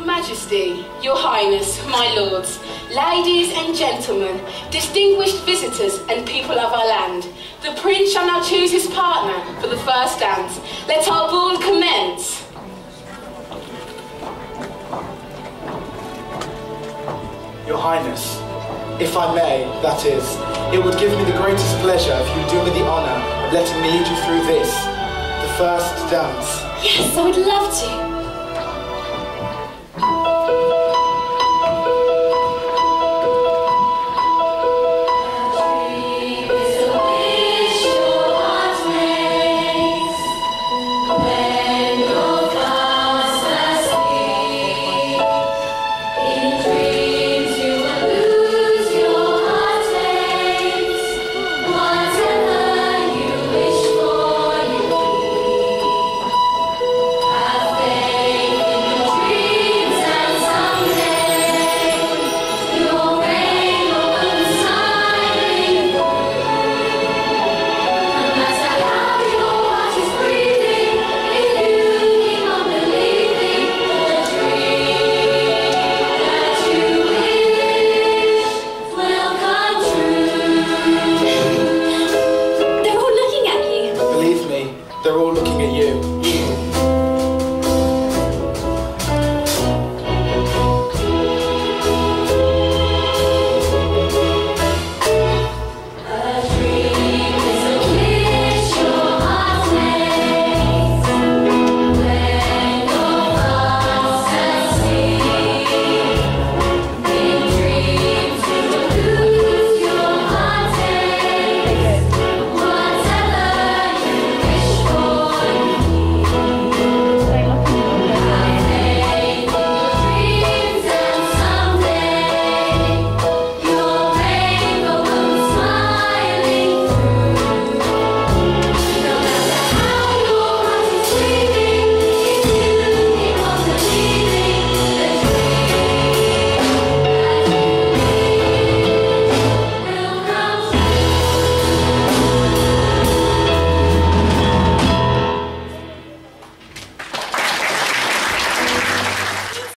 Majesty, Your Highness, my lords, ladies and gentlemen, distinguished visitors and people of our land, the Prince shall now choose his partner for the first dance. Let our ball commence. Your Highness, if I may, that is, it would give me the greatest pleasure if you would do me the honour of letting me lead you through this, the first dance. Yes, I would love to. you.